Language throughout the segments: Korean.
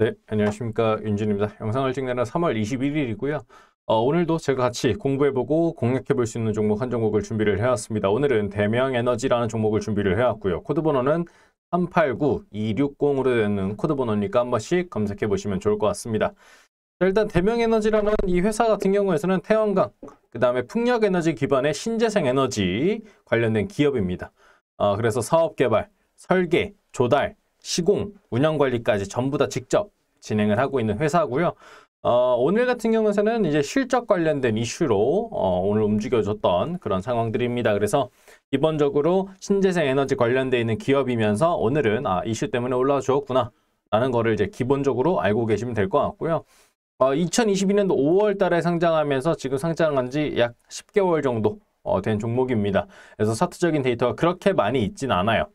네, 안녕하십니까 윤준입니다. 영상을 찍는 날 3월 21일이고요. 어, 오늘도 제가 같이 공부해보고 공략해볼 수 있는 종목 한 종목을 준비를 해왔습니다. 오늘은 대명에너지라는 종목을 준비를 해왔고요. 코드번호는 389260으로 되는 코드번호니까 한 번씩 검색해보시면 좋을 것 같습니다. 자, 일단 대명에너지라는 이 회사 같은 경우에서는 태양광, 그 다음에 풍력에너지 기반의 신재생에너지 관련된 기업입니다. 어, 그래서 사업개발, 설계, 조달, 시공, 운영 관리까지 전부 다 직접 진행을 하고 있는 회사고요. 어, 오늘 같은 경우에는 이제 실적 관련된 이슈로 어, 오늘 움직여줬던 그런 상황들입니다. 그래서 기본적으로 신재생 에너지 관련돼 있는 기업이면서 오늘은 아, 이슈 때문에 올라와 주었구나 라는 거를 이제 기본적으로 알고 계시면 될 것 같고요. 어, 2022년도 5월 달에 상장하면서 지금 상장한 지 약 10개월 정도 어, 된 종목입니다. 그래서 차트적인 데이터가 그렇게 많이 있진 않아요.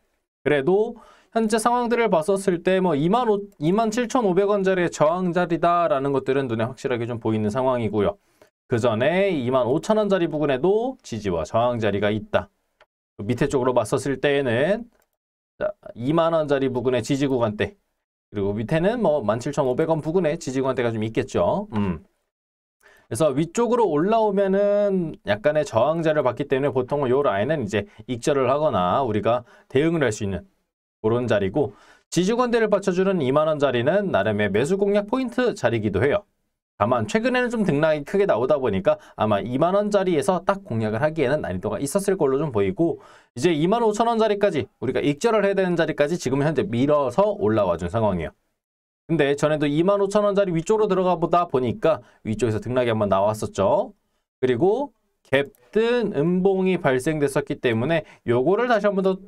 그래도 현재 상황들을 봤었을 때 뭐 2만 5, 2만 7,500원짜리의 저항 자리다라는 것들은 눈에 확실하게 좀 보이는 상황이고요. 그 전에 2만 5천원짜리 부근에도 지지와 저항 자리가 있다. 밑에 쪽으로 봤었을 때에는 2만원짜리 부근의 지지 구간대 그리고 밑에는 뭐 17,500원 부근의 지지 구간대가 좀 있겠죠. 음. 그래서 위쪽으로 올라오면은 약간의 저항자를 받기 때문에 보통은 이 라인은 이제 익절을 하거나 우리가 대응을 할 수 있는 그런 자리고 지주건대를 받쳐주는 2만원짜리는 나름의 매수 공략 포인트 자리기도 해요. 다만 최근에는 좀 등락이 크게 나오다 보니까 아마 2만원짜리에서 딱 공략을 하기에는 난이도가 있었을 걸로 좀 보이고 이제 2만 5천원짜리까지 우리가 익절을 해야 되는 자리까지 지금 현재 밀어서 올라와 준 상황이에요. 근데 전에도 2만 5천원짜리 위쪽으로 들어가 보다 보니까 위쪽에서 등락이 한번 나왔었죠. 그리고 갭든 음봉이 발생됐었기 때문에 요거를 다시 한번 더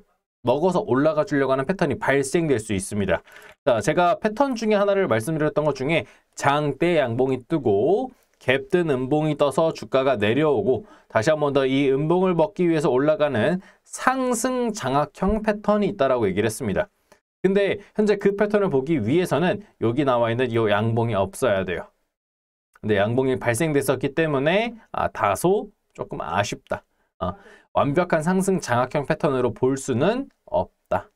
먹어서 올라가 주려고 하는 패턴이 발생될 수 있습니다. 자, 제가 패턴 중에 하나를 말씀드렸던 것 중에 장대 양봉이 뜨고 갭든 음봉이 떠서 주가가 내려오고 다시 한 번 더 이 음봉을 먹기 위해서 올라가는 상승 장악형 패턴이 있다라고 얘기를 했습니다. 근데 현재 그 패턴을 보기 위해서는 여기 나와 있는 이 양봉이 없어야 돼요. 근데 양봉이 발생됐었기 때문에 아, 다소 조금 아쉽다. 어, 완벽한 상승 장악형 패턴으로 볼 수는 없다.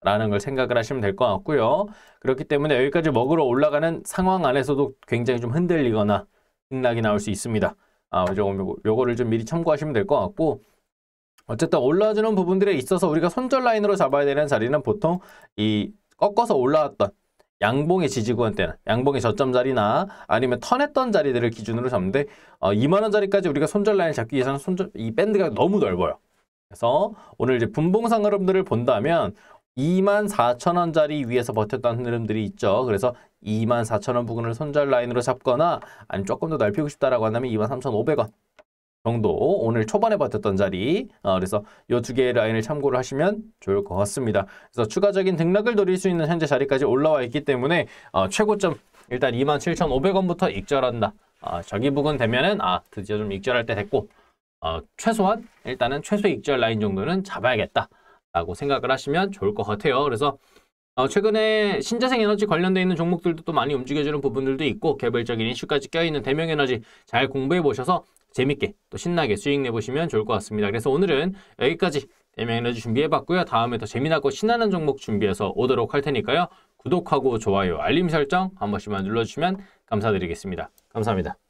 라는 걸 생각을 하시면 될 것 같고요. 그렇기 때문에 여기까지 먹으러 올라가는 상황 안에서도 굉장히 좀 흔들리거나 등락이 나올 수 있습니다. 아, 요거, 요거를 좀 미리 참고하시면 될 것 같고 어쨌든 올라와주는 부분들에 있어서 우리가 손절 라인으로 잡아야 되는 자리는 보통 이 꺾어서 올라왔던 양봉의 지지구간 때는 양봉의 저점 자리나 아니면 턴했던 자리들을 기준으로 잡는데 어, 2만 원짜리까지 우리가 손절 라인 잡기 위해서는 손절 이 밴드가 너무 넓어요. 그래서 오늘 이제 분봉상 흐름들을 본다면 2만 4천 원짜리 위에서 버텼던 흐름들이 있죠. 그래서 2만 4천 원 부근을 손절 라인으로 잡거나 아니 조금 더 넓히고 싶다라고 한다면 2만 3,500원 정도 오늘 초반에 버텼던 자리 어, 그래서 이 두 개의 라인을 참고를 하시면 좋을 것 같습니다. 그래서 추가적인 등락을 노릴 수 있는 현재 자리까지 올라와 있기 때문에 어, 최고점 일단 27,500원부터 익절한다. 어, 저기 부근 되면은 아 드디어 좀 익절할 때 됐고 어, 최소한 일단은 최소 익절 라인 정도는 잡아야겠다. 라고 생각을 하시면 좋을 것 같아요. 그래서 어, 최근에 신재생 에너지 관련돼 있는 종목들도 또 많이 움직여주는 부분들도 있고 개별적인 이슈까지 껴있는 대명에너지 잘 공부해 보셔서 재밌게 또 신나게 수익 내보시면 좋을 것 같습니다. 그래서 오늘은 여기까지 대명에너지 준비해봤고요. 다음에 더 재미나고 신나는 종목 준비해서 오도록 할 테니까요. 구독하고 좋아요, 알림 설정 한 번씩만 눌러주시면 감사드리겠습니다. 감사합니다.